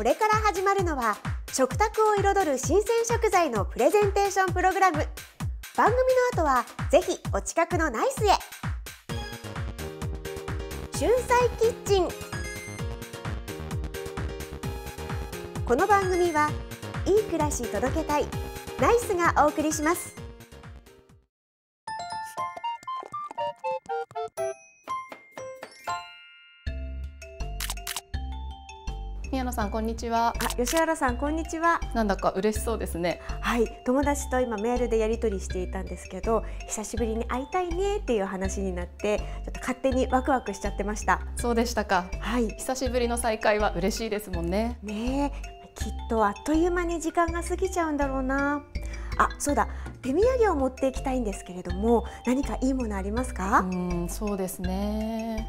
これから始まるのは食卓を彩る新鮮食材のプレゼンテーションプログラム。番組の後はぜひお近くのナイスへ。春菜キッチン。この番組はいい暮らし届けたいナイスがお送りします。宮野さんこんにちは。あ吉原さんこんにちは。なんだか嬉しそうですね。はい友達と今メールでやり取りしていたんですけど久しぶりに会いたいねっていう話になってちょっと勝手にワクワクしちゃってました。そうでしたか。はい。久しぶりの再会は嬉しいですもんね。ねえきっとあっという間に時間が過ぎちゃうんだろうな。あそうだ。手土産を持っていきたいんですけれども何かいいものありますか？うんそうですね。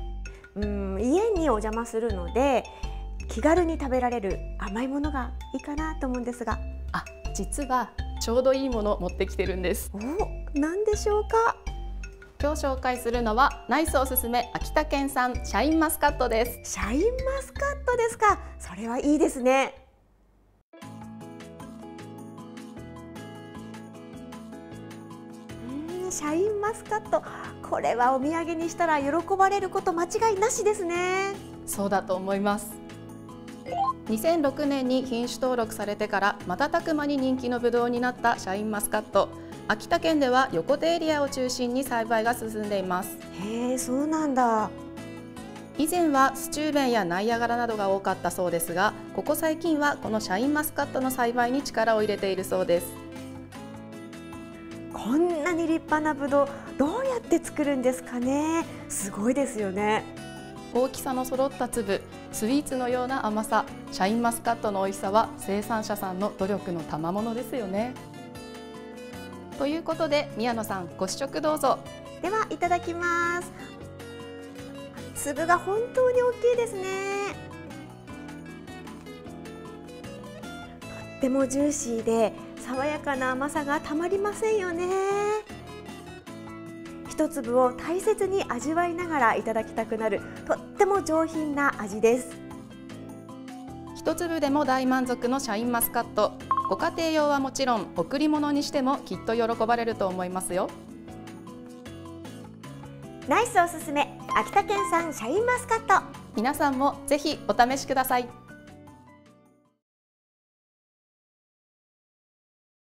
うん家にお邪魔するので気軽に食べられる甘いものがいいかなと思うんですが。あ実はちょうどいいもの持ってきてるんです。お何でしょうか？今日紹介するのはナイスおすすめ秋田県産シャインマスカットです。シャインマスカットですか？それはいいですね。うんシャインマスカット。これはお土産にしたら喜ばれること間違いなしですね。そうだと思います2006年に品種登録されてから瞬く間に人気のブドウになったシャインマスカット。秋田県では横手エリアを中心に栽培が進んでいます。へえそうなんだ。以前はスチューベンやナイアガラなどが多かったそうですがここ最近はこのシャインマスカットの栽培に力を入れているそうです。こんなに立派なブドウどうやって作るんですかね。すごいですよね大きさの揃った粒スイーツのような甘さシャインマスカットの美味しさは生産者さんの努力の賜物ですよね。ということで宮野さんご試食どうぞ。ではいただきます。粒が本当に大きいですね。とってもジューシーで爽やかな甘さがたまりませんよね。一粒を大切に味わいながらいただきたくなるとっても上品な味です。一粒でも大満足のシャインマスカット。ご家庭用はもちろん贈り物にしてもきっと喜ばれると思いますよ。ナイスおすすめ秋田県産シャインマスカット。皆さんもぜひお試しください